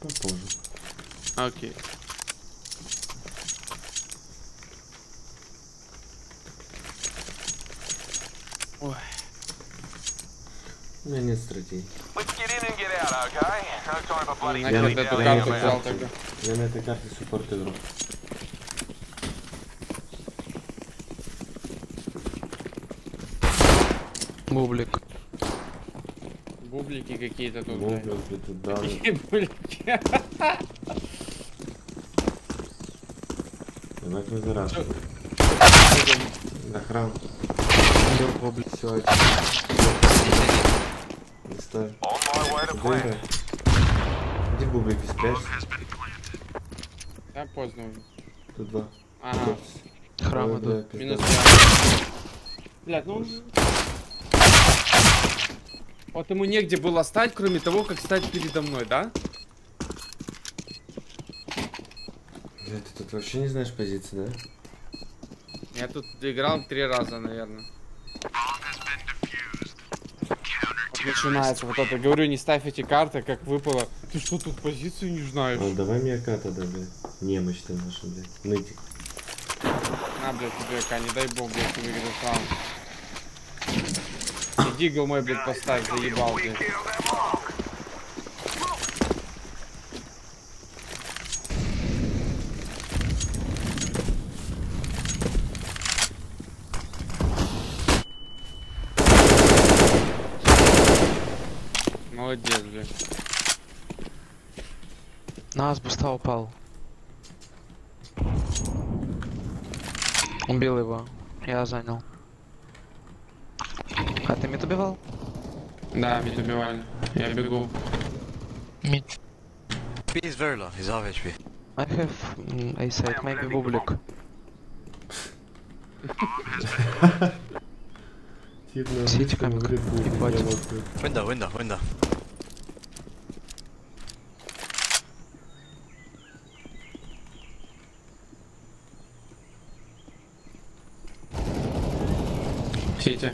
Попозже. Окей. Ой. У меня нет стратегии. Эту карту взял тогда? Я на этой карте суппорт игру. Бублик. Бублики какие-то тут. Ну, блядь. блядь, тут да. Давай твой гараж. Охрана. Бил бублик. Все, to Иди plant. играй. Иди бублики спрячься. Да, поздно уже. Тут два. Ага. Храм идут. пизда. Минус два. Блядь, ну... Вот ему негде было стать, кроме того, как стать передо мной, да? Бля, ты тут вообще не знаешь позиции, да? Я тут играл три раза, наверное. Вот начинается вот это. Говорю, не ставь эти карты, как выпало. Ты что тут позицию не знаешь? А, давай мне АК тогда, блядь. Немощь ты наша, блядь. Нытик. На, блядь, тебе АК, не дай бог, блядь, ты выиграешь раунд. Дигл мой, блядь, поставь, заебал, блядь. Молодец, блядь. Нас буста упал. Убил его. Я занял. А ты мид убивал? Да, ведь убивали. Я бегу. Мид. HP is very low. He's half HP. I have mm, a side, maybe бублик. Сидите, блядь. Window, window, window. Сити.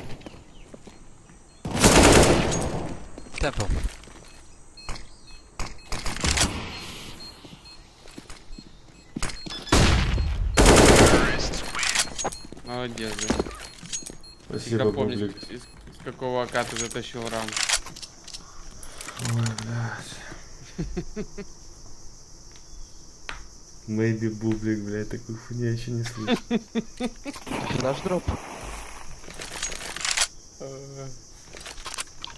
Temple. Молодец, блядь. Спасибо, Всегда помнишь, бублик. из, из какого АК ты затащил раунд. Ой, блядь. Maybe бублик, блядь, такую хуйню я еще не слышал. Дашь дроп?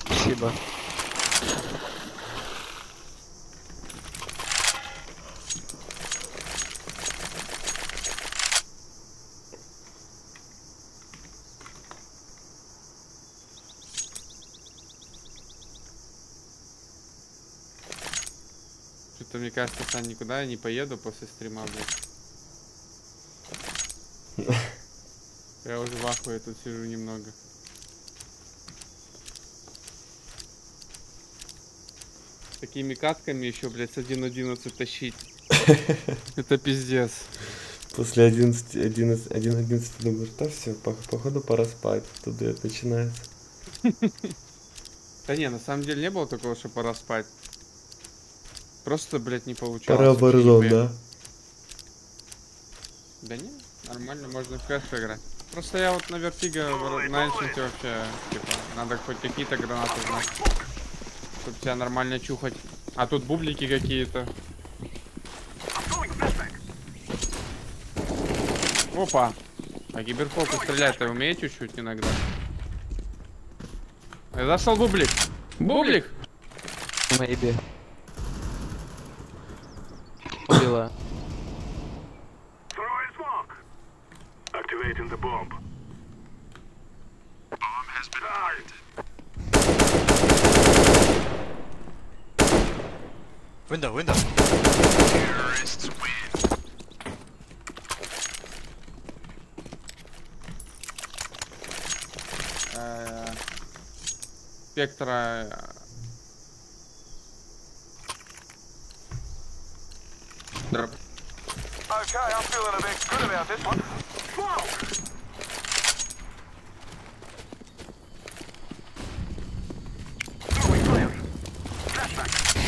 Спасибо. Кажется, Сань, никуда я не поеду после стрима, блядь. Я уже в ахуе тут сижу немного. С такими катками еще, блядь, с 1.11 тащить. Это пиздец. После 11, 11, 1.11 думаешь, да все, по, походу пора спать. Тут блядь, начинается. Да не, на самом деле не было такого, что пора спать. Просто, блядь, не получалось. Пора Warzone, да? Да не, нормально, можно в кэш играть. Просто я вот на вертига в- на Эншенте вообще, типа, надо хоть какие-то гранаты знать. Чтобы тебя нормально чухать. А тут бублики какие-то. Опа! А киберфоку стрелять-то умеет чуть-чуть иногда? Э, Зашел бублик! Бублик! Maybe. Убила. Throwing smoke. Activating the bomb. Bomb has been Window, window. Terrorists win. Э, Спектра... э, Дроп. Okay, I'm feeling a bit good about this one. Smoke. Throwing fire. Flashback.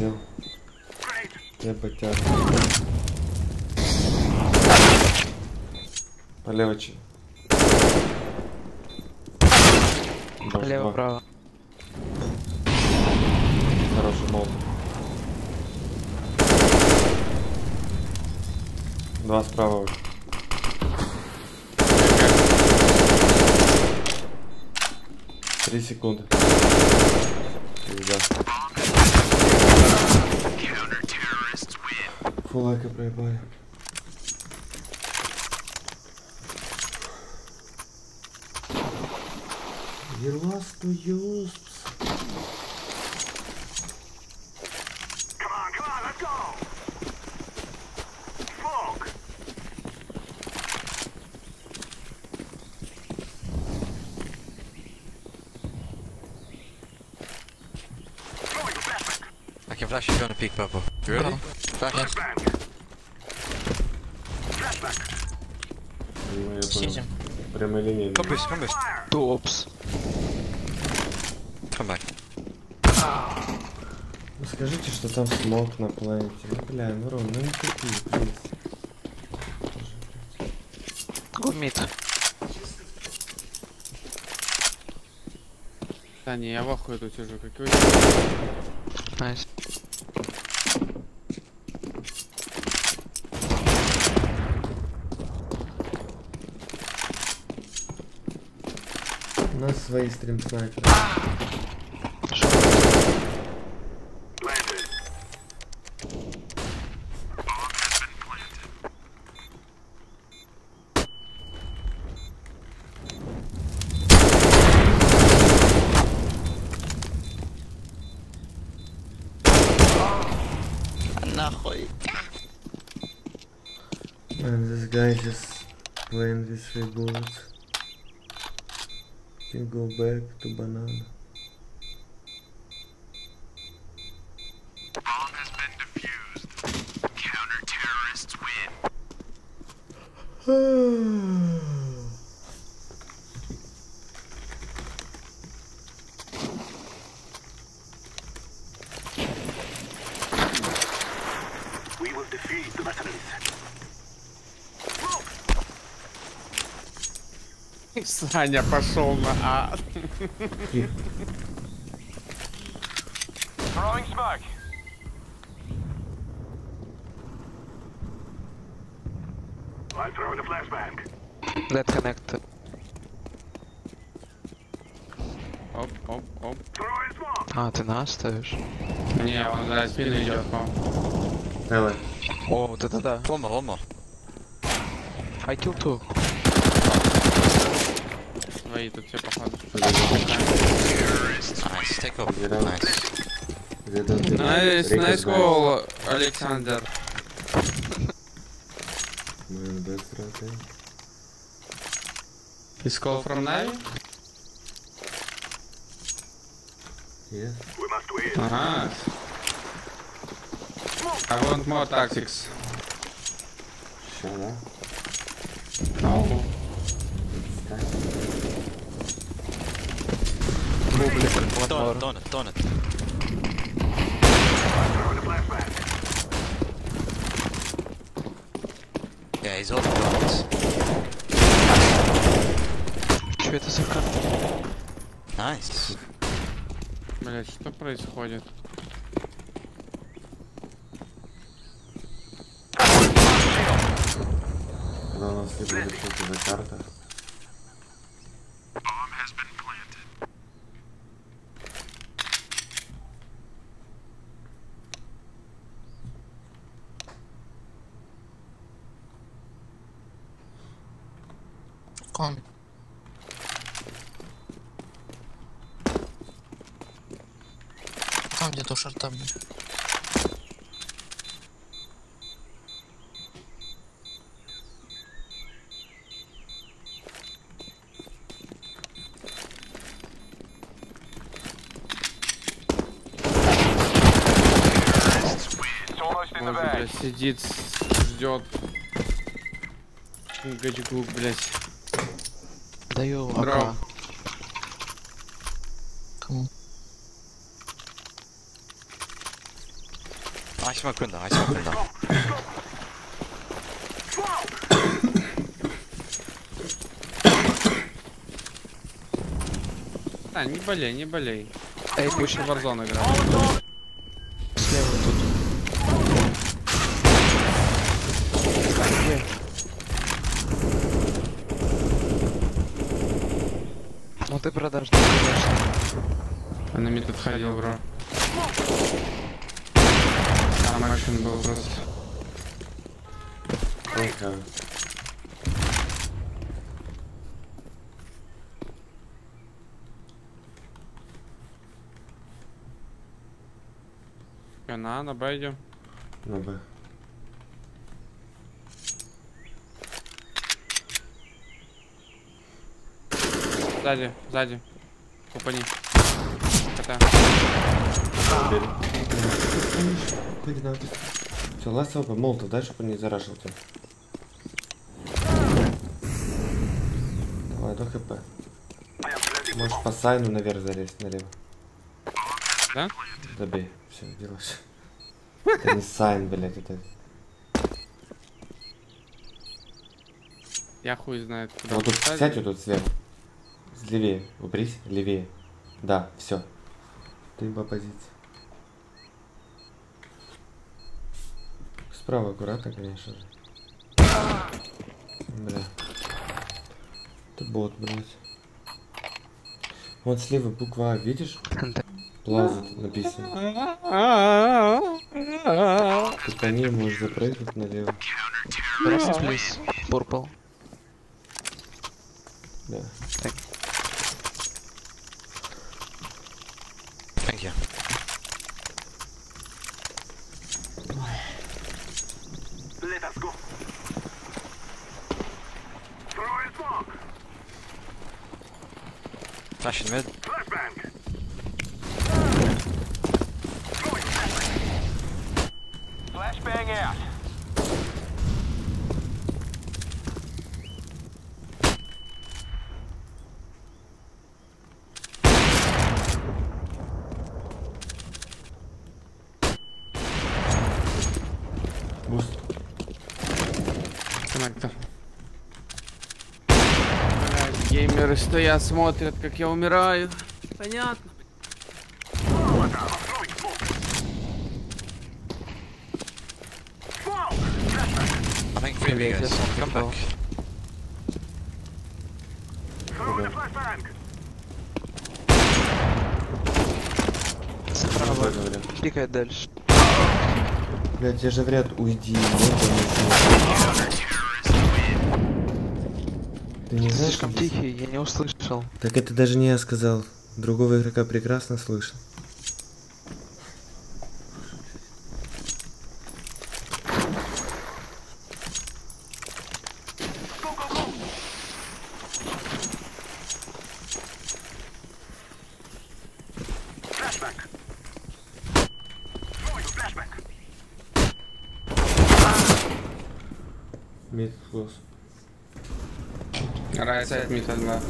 Сделал? Я потяг. Полево че? Лево, право. Хороший молот. Два справа. уже. Три секунды. Пизда. Фулайка проебали. You lost to use. Come on, come on, let's go! Smoke! Throwing a flashback. I can flash if you want to peek purple. You ready? Flash. Bang. Flashback. Ну, я понял. Линии. Come boost, come boost. Fire! Топс. Come back. Ну скажите, что там смог на планете. Ну бля, ну Ром, ну не тупи, плиз. Mid. Да не, я в ахуе тут сижу. Какой nice. У нас свои стрим снайперы. Planted. А Нахуй. Man, this guy just playing with three Can go back to banana. Bomb has been defused. Counter terrorists win. We will defeat the mercenaries. Саня пошел на А. Throwing smoke. I'm throwing a flashbang. Dead connect. Оп, оп, оп. А, ты нас ставишь? Не, он за спину идет, по-моему. Давай. О, вот это да. One more. I kill two. Свои тут все походу. Off. Yeah. Nice. Nice, nice call, Александр. Eh? Is call from Navy? Yes. We must win. Ага. I want more tactics. Shut up. No. Don more. it, don it. Yeah, he's holding guns. Что это за карта? Nice. Блять, что происходит? У нас либо что-то за карта. Bomb has been planted. Ком. Там где-то у шарта, блин. It's almost in the Боже, bag. блядь, сидит, ждет. Гачгук, блядь. Даю Здорово. I smoke window, I smoke window. А, не болей, не болей. Эй, Лучше пусть Warzone играть. слева тут. Ну ты продажный, конечно. Он на мид отходил, бро. Там экшен был просто. Ага. Чё, На, на Б идем. На Б. Сзади, сзади. Купани. Кота. Убили. Погнали. Все, ласт ЛП, молотов, дай, чтобы он не зарашил тебя. Давай, до хп. Можешь по сайну наверх залезть, налево. Да? Добей, все, делаешь. Это не сайн, блядь, это... Я хуй знает, куда. Вот тут поставить. сядь вот тут сверху. Левее, упрись, левее. Да, все. Ты по позиции. Справа аккуратно, конечно же. Бля. Это бот, блядь. Вот слева буква А, видишь? Плаза тут написано. Ты по ней можешь запрыгнуть налево. Плиз. Purple. Да. Thank you. Let us go. Throwing smoke. Flash in mid. Flashbang. Flashbang out. Буст. Коннектор. Блядь, геймеры стоят, смотрят, как я умираю. Понятно. Говорят. Кликай дальше. Блядь, тебе же говорят, уйди, нет, я Ты не знаешь, Слишком тихий, я не услышал. Так это даже не я сказал. Другого игрока прекрасно слышно. Flashbang. Throwing a flashbang. Мид close. Right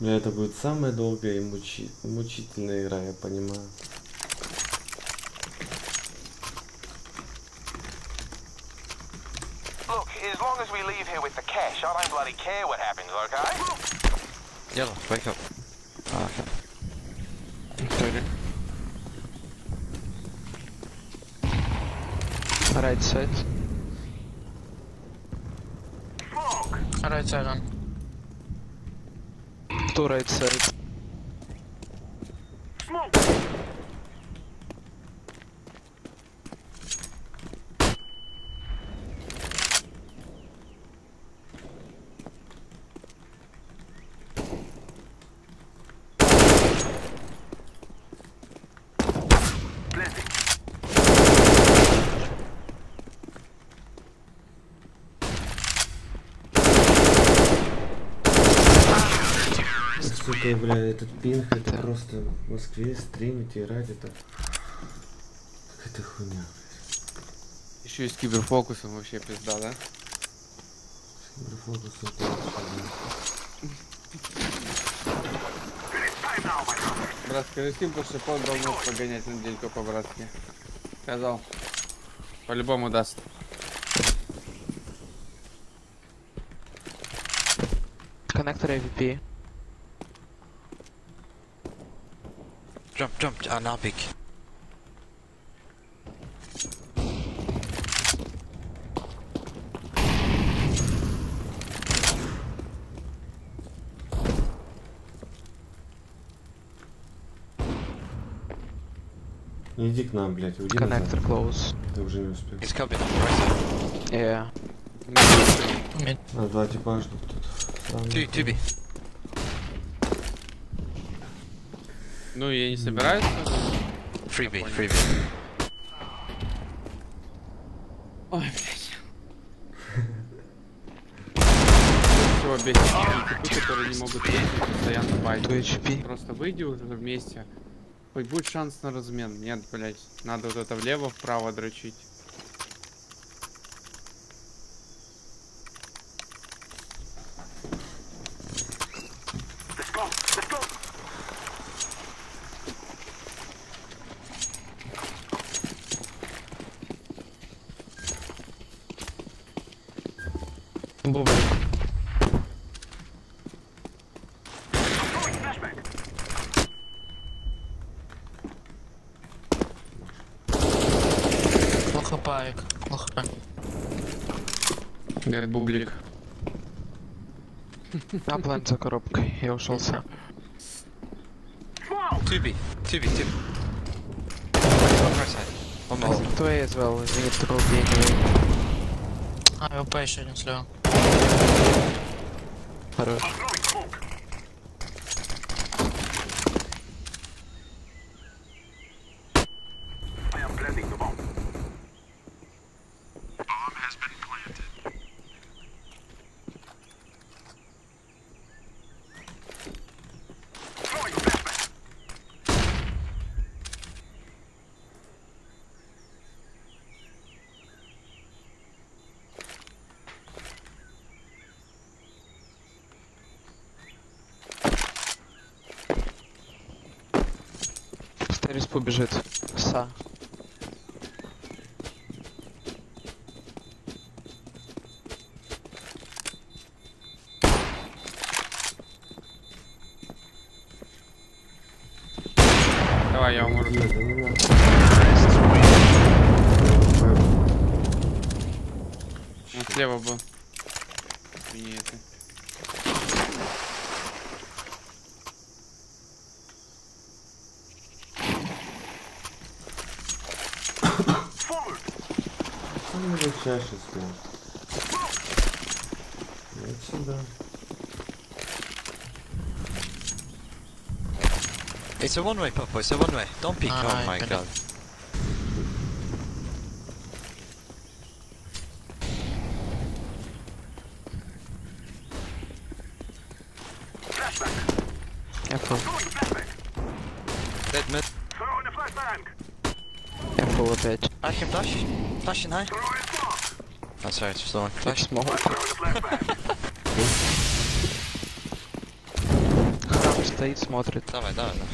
Бля, это будет самая долгая и мучи- мучительная игра, я понимаю. Yellow, wake up. Oh, okay. Sorry. Right side. Smoke. Right side on. Two right side. Smoke. Сука, бля, этот пинг, это просто в Москве стримить, играть, это... Какая-то хуйня. Еще и с киберфокусом вообще пизда, да? Киберфокус, это вообще, Брат, скажи Стим, потому что пол должен погонять недельку по-братски. Сказал. По-любому даст. Коннектор AVP. Jump, jump. Ah, now big. да. Иди к нам, блядь, уйди назад. Коннектор close. Ты уже не успел. He's coming. Right. Yeah. А, два типа ждут тут. Сам. Two, two B. Ну, я не собираюсь. three B. Ой, блядь. Всего бесит типы, которые не могут постоянно 2 байтить. HP. Просто выйди уже вместе. Хоть будет шанс на размен. Нет, блядь. Надо вот это влево, вправо дрочить. Бублик. Плохо павик. Плохо. Говорит, бублик. На план за коробкой. Я ушел сам. More. Твои as well. We need to go B anyway. А, ВП еще один слева. Хорош. Побежит. Са. Давай, я умру. Он слева был. чаще спел. Вот сюда. It's a one-way, Papa. It's a one-way. Don't peek. Ah, oh my okay. god. Careful. Dead mid. Careful опять. I can flash. Flashing high. Oh, sorry, it's still on. Flash. Смог. Храм стоит, смотрит. Давай, давай, давай.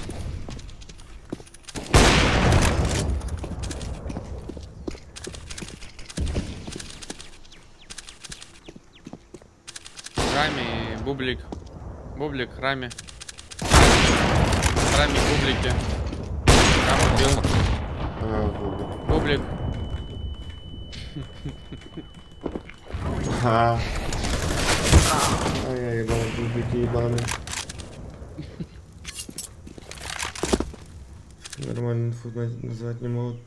Рами, бублик. Бублик, рами. Рами, бублики. Рам убил. А. Бублик. А. Ай, я ебал, бублики ебаные. Нормально инфу на- назвать не могут.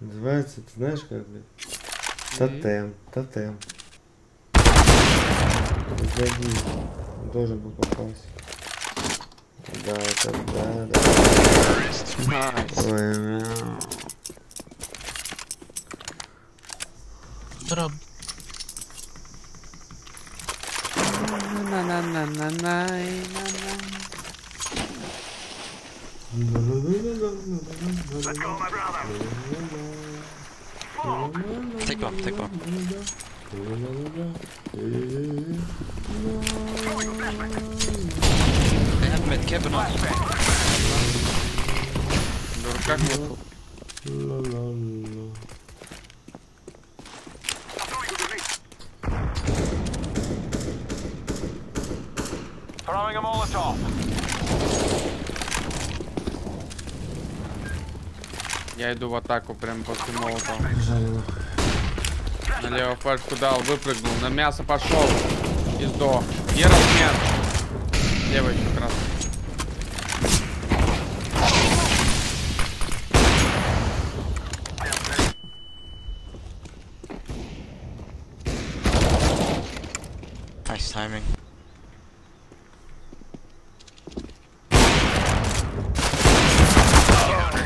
Называется, ты знаешь как, блядь? Тотем, тотем. Заги. Должен был попасть. Да, это да, да. Ой, мяу. Дроп. na na na Let's go, my brother. na Take bomb, take bomb. They na na cap and. Door een gelopen. Я иду в атаку прям после. Жарено. Налево флешку дал, выпрыгнул, на мясо пошел. И сдох. И размер. Левый как раз. Nice timing.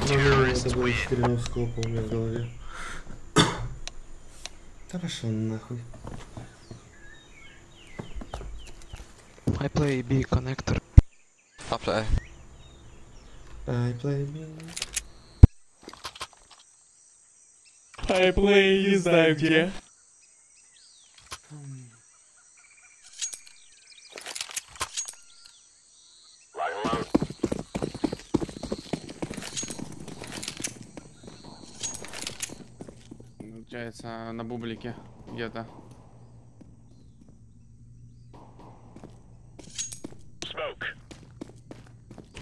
Ну, ну, 4 скопа у меня в голове. Да пошел нахуй. I play B connector. To A. I play me. I play, не знаю где. Получается, на бублике где-то.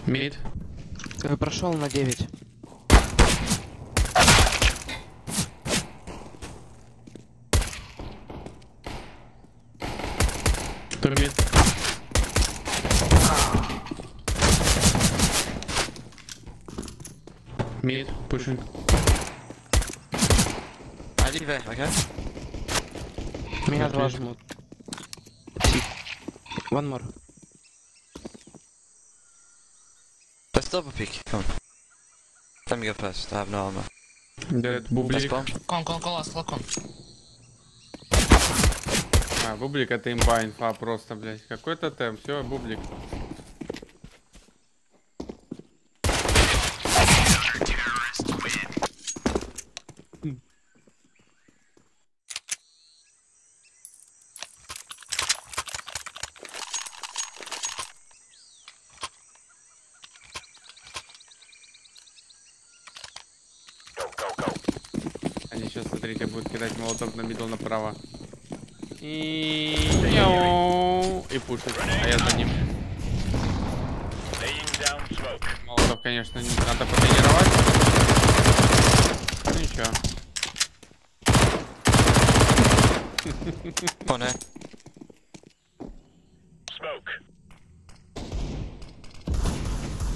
Мид. Э, Прошел на 9. Турмид. Мид, пушинг. A, okay? Меня два жмут. One more. Let's double peek. Come on. Let me go first. I have no armor. Дед, Let's бублик. bomb. Кон, кон, колас, лакон. А, бублик это имба инфа просто, блядь. Какой тотем, все, бублик.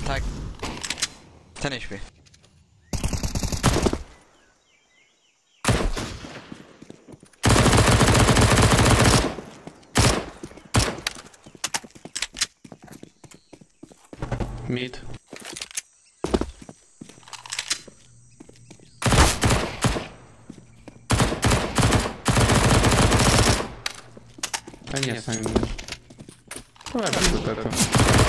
Tag. 10 HP. Mid. Ennyi a szemünkben. Elvesztettem.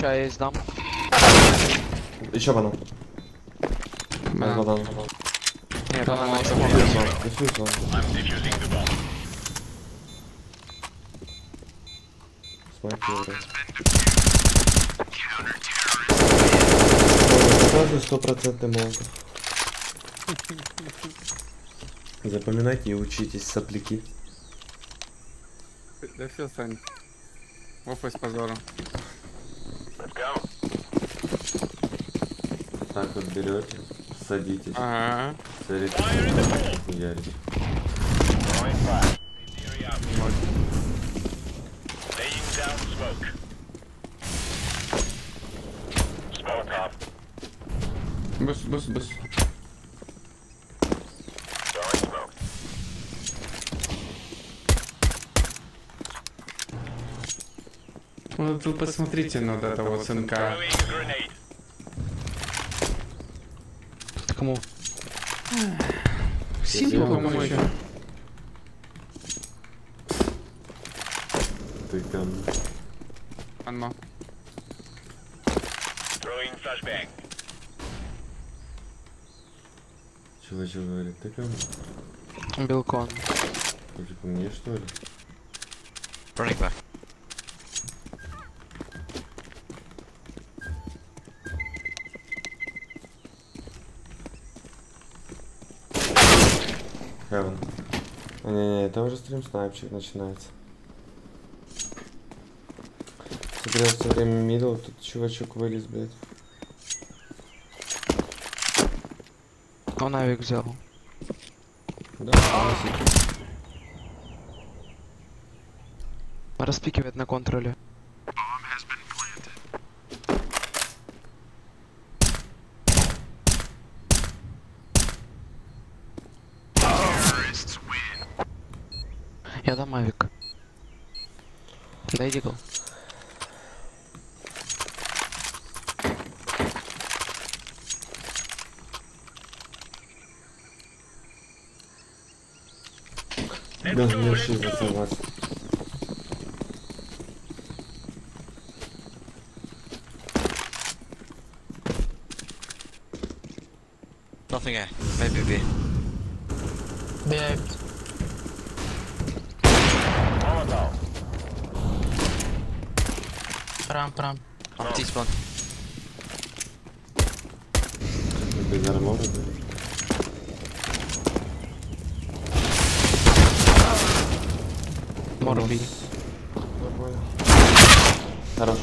Ща я сдам. Еще банан. Банан. Банан. Нет, Банан. Снайпер. Сразу стопроцентный молотов. Запоминайте и учитесь, сопляки. Да все, Сань. Офа с позором. Let's go. Так вот берете, садитесь, Ага. Smoke up. Бус, бус, бус. Throwing smoke. Ну тут посмотрите на вот этого сынка. Throwing a grenade. Кому? Симпл, по-моему, еще. Ты там. Flashbang. Чувачок говорит, ты кому? Белкон. Хочешь ко мне что ли? Running back. Это уже стрим снайпчик начинается. Смотрел все время мидл, тут чувачок вылез, блядь. Он авик взял. Да. Распикивает на контроле. Я дам авик. Дай дигл. Да, мне вообще согласен. Nothing A. Maybe B. Бегает. Molotov. Прям, прям. On T-spawn. Без армора, да? Морби. Нормально. Хорош.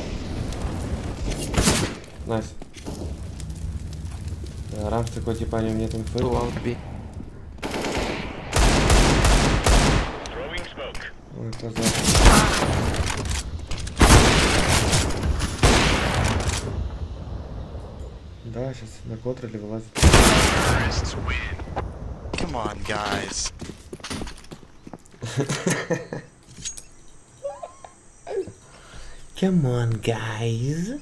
Найс. Э, Ранг такой, типа, аут би. Throwing smoke. Ой, позор. Да, сейчас на контроле вылазит. Come on, guys. Come on, guys.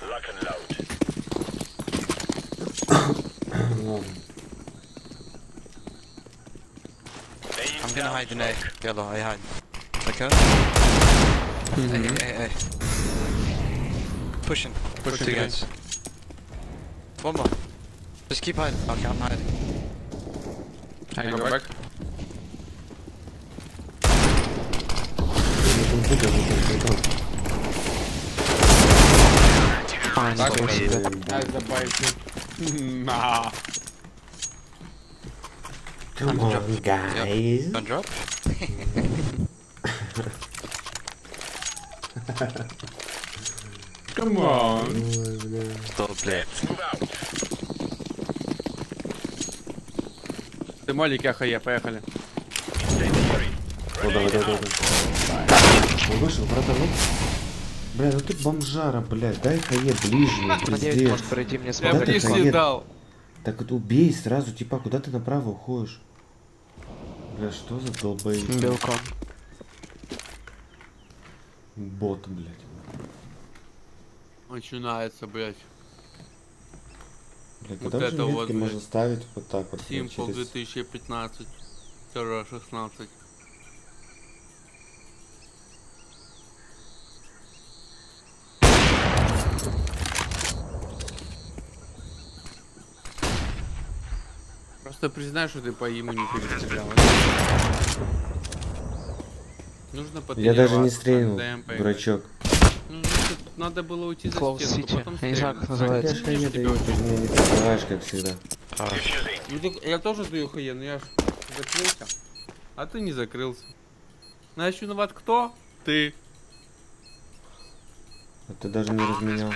Lock and load. Laying I'm gonna down hide in A. smoke. Yellow, I hide. Okay? Hey, hey, hey. Pushing. Push Pushing two A. guys. One more. Just keep hiding. Okay, I'm hiding. I go back. А, Так, ничего себе. Ай, забайте. На. Come on, guys. One drop. Come on. Что, блядь? Ты молик, я хае, поехали. О, давай, давай, давай. Он вышел, братан, ну. Бля, ну ты бомжара, блядь, дай хае 9 пиздец. может пройти мне Я ты близ хае. не дал. Так вот убей сразу, типа, куда ты направо уходишь? Бля, что за долбоеб? Белкон. Бот, блядь. Начинается, блядь. Бля, Вот это вот, блядь. можно ставить вот так вот? блядь, Симпл через- 2015. 16. Просто признай, что ты по ему не перестрелял. Нужно Я даже не стрельнул, дурачок. Ну, тут надо было уйти за стенку, City. потом Я не знаю, как называется. ты не прикрываешь, как всегда. Ну так я тоже даю хае, но я ж закрылся. А ты не закрылся. Значит, виноват кто? Ты. А ты даже не разменял.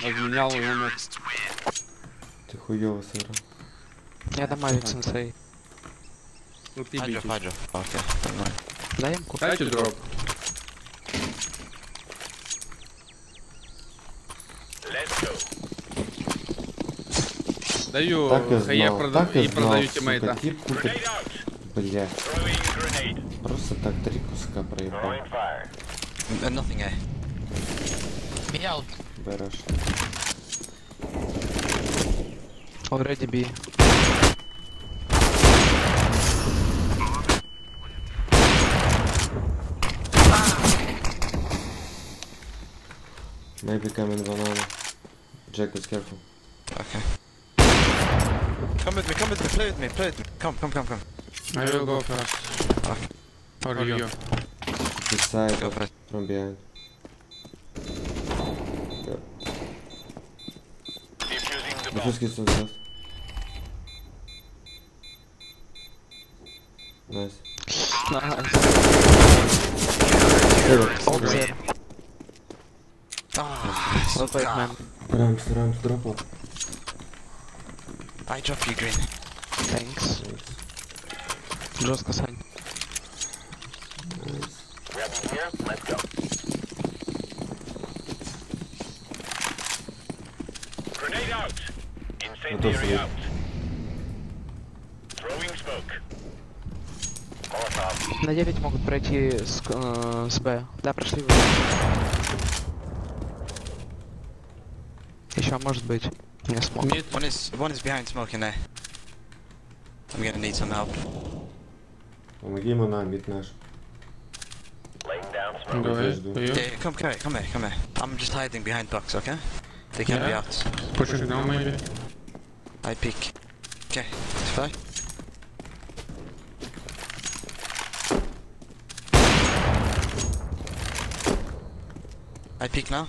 Разменял и умер. Ты хуёво сыграл. Я дам авик сенсей. Ну ты Hydro, битишь. hydro. Ямку. Дайте дроп. Даю Так и знал, прода- так и и знал, продаю тиммейта. тип купит. Блядь. Просто так три куска проебал. Nothing. Me out. Берешь. Already B. Maybe coming banana. Jack is careful. Okay. Come with me, come with me, play with me, play with me. Come, come, come, come. I will go first. Okay. Or or you. Beside Go for it. from behind. Yeah. Defuse kiss to the left. Nice. Hero. Hold there. Ah. Ramps, ramps, drop off. I drop you green. Thanks. Жестко, Сань. Готов свет. На 9 могут пройти с, э, с Б. Да, прошли вы. Еще может быть. Не смог. Мид. One is one is behind smoke in there. I'm gonna need some help. Помоги ему на бит наш. Go ahead. жду. For you. Yeah, yeah, come, come here, come here, come here. I'm just hiding behind box, okay? They can't be Yeah. out. Pushing now maybe. I peek. Okay, fly. I peek now.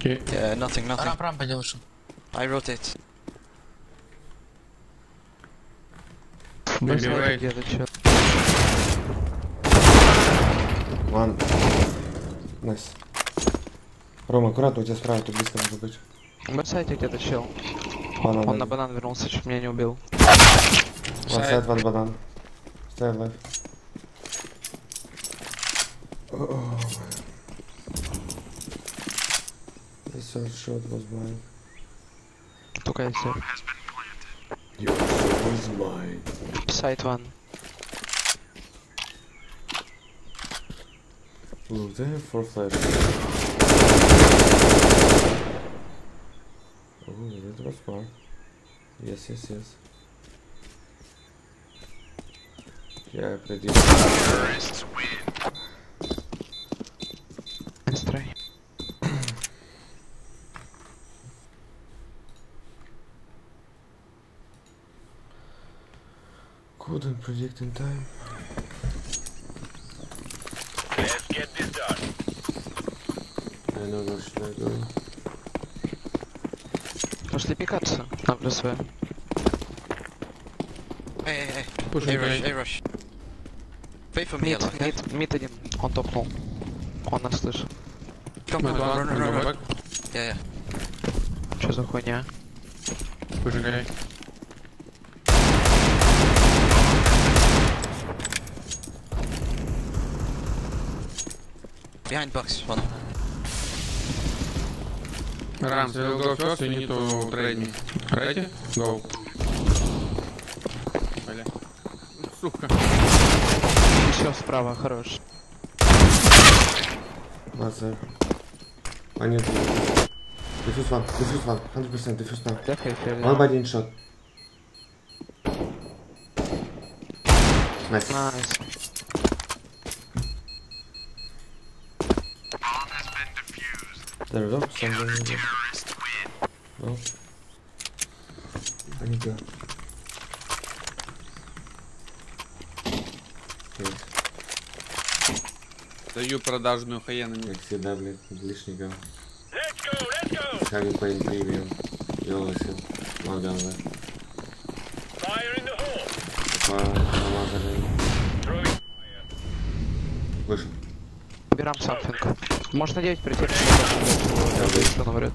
Okay. Yeah, nothing, nothing. Ramp, ramp пойди лучше. I rotate. Maybe right. где-то чё. One. Nice. Рома, аккуратно, у тебя справа, тут близко может быть. Back site е где-то чел. Банан. Он на банан вернулся, чуть меня не убил. One site, one банан. Stay alive. This first shot was mine. Только я все. Your shot was mine. Сайт ван. Look, they have four flash. Oh, that was smart. Yes, yes, yes. Yeah, I predict. Настрой. Predict in time. I know where should I go. Пошли пикаться на плюс В. Hey, hey, hey. Pushing A rush. A rush. Wait for me, Мид, okay? мид, мид один. Он топнул. Он нас слышит. Come, Mid one, run, run, run, run. Yeah, yeah. Что за хуйня? Pushing Behind box, one. Rams, we'll go first, you need to trade me. Ready? Go. Бля. Сука. Еще справа, хорош. I need to. Diffuse one, diffuse one, 100% diffuse now. Дефай ферзь. One body in shot. Nice. Найс. There we go. Something. I need to. Okay. Даю продажную хаену. Как всегда, блядь, лишников. Having playing premium. You always have one gun left. Такое намазали. Вышел. Убираем самфинг. Может на 9 прийти, если он врет.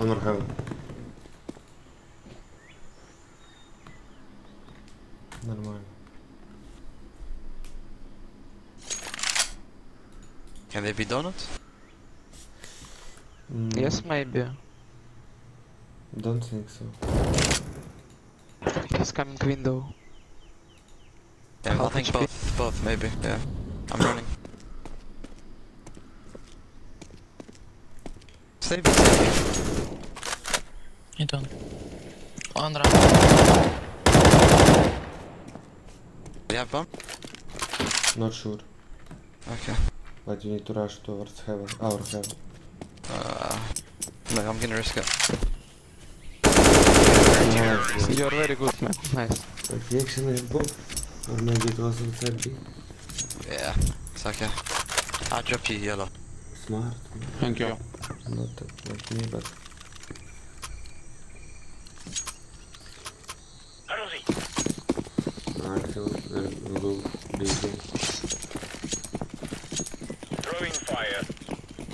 Он Warhammer. Нормально. Can they be donuts? М, Yes, maybe. Don't think so. He's coming window. Yeah, Half I think HP. both, both maybe, yeah. I'm running. Save it, save it. You done. One round. Do you have bomb? Not sure. Okay. But you need to rush towards heaven, our heaven. Uh, no, I'm gonna risk it. Nice. You're very good, man. Nice. Reaction is both. Or maybe it was outside B. Yeah, it's okay. I'll drop you yellow. Smart. Thank you. Not like me, but. I feel will be. Throwing fire.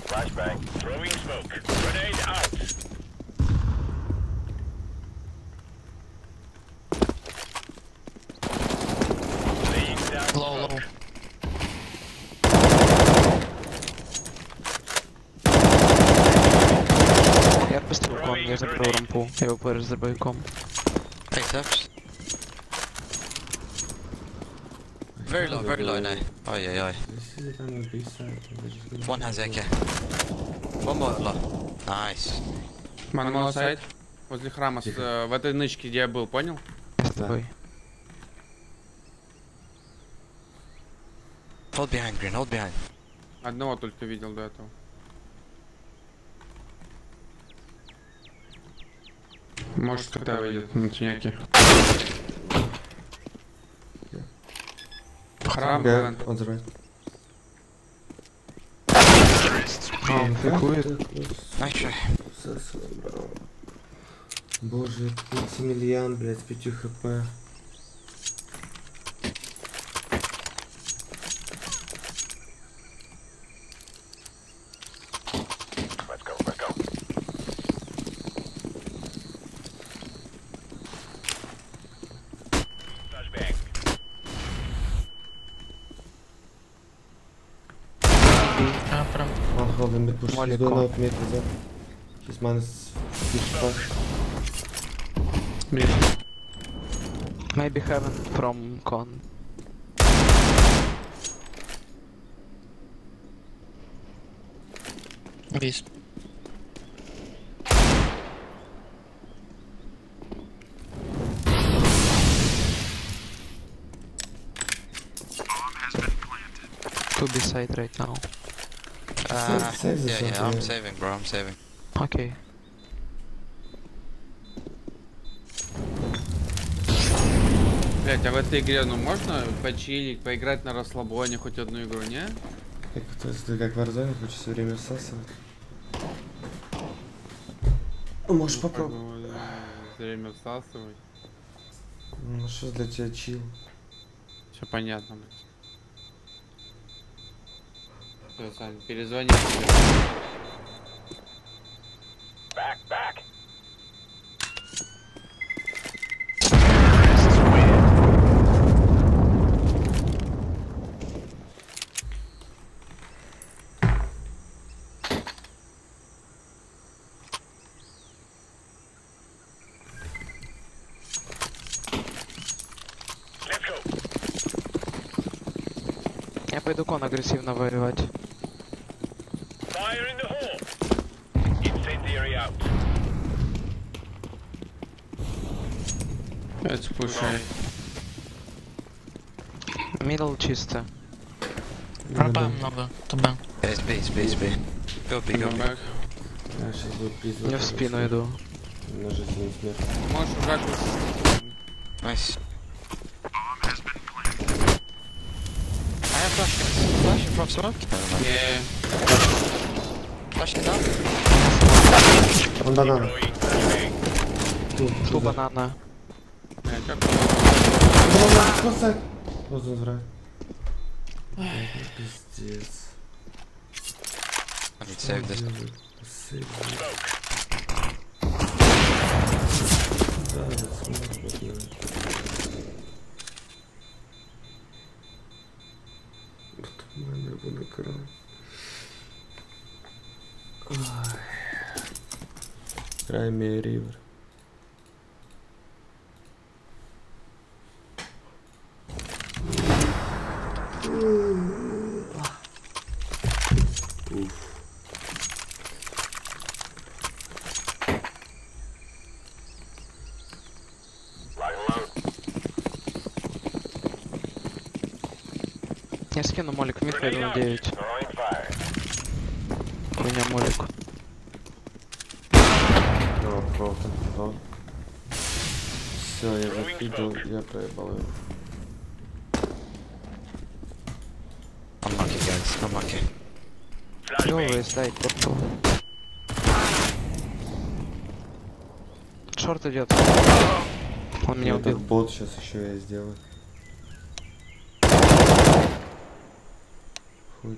Flashbang. Throwing smoke. Grenade out. Рампу. Я его порез за бойком. Very low, very low now. Oh yeah, yeah. This is it on the B side. they're just gonna- One has AK. One more low. Nice. Манмал сайт. Возле храма, с, э, в этой нычке, где я был, понял? С тобой. Hold behind, green. Hold behind. Одного только видел до этого. Может, когда выйдет на тюняки. Храм, on the right. А, он try. Сосо, бро. Боже, Максимилиан, блядь, с 5 хп. Let's go, let's go. Flashbang. А, прям. One holding mid push. He's Molly doing con. out mid with that. He's minus 55. Maybe heaven from con. Вис. To be side right now. Uh, save yeah, yeah, I'm yeah. saving, bro. I'm saving. Окей. Блять, а в этой игре, ну можно почилить, поиграть на расслабоне хоть одну игру, не? Как, то есть ты как в Warzone хочешь все время всасывать? Ну, Можешь попробовать. Как бы, да, всё время всасывать. Ну что для тебя чил? Все понятно, блядь. Всё, Сань, перезвони. тебе. Back, back. Let's go. Я пойду кон агрессивно воевать. Пять спушай. Middle чисто. Рампа много. B, it's B, it's B. Go B, go B. Back. Я сейчас буду призвать. Я в спину иду. На жизнь и смерть. Можешь ужать уж. Nice. Флешки. Флешки, флешки, флешки. Не, Флешки, да? Он банан. Throwing flashbang. Тут, Ту тут. банана. не, чё? Банан, спасай. Вот он враг. Пиздец. Может, сейв десь. Делает? Сейв. У мене буде кров. Ой. Краймі рівер. Lock and load. Я скину молик в мид, пойду на 9. Throwing fire. Хуйня молик. Все, я закидал, я проебал его. Unlucky, guys. Клёвый Flashbang. стоит портал. Шорт идет. Он меня убил. бот сейчас еще я сделаю. Хуй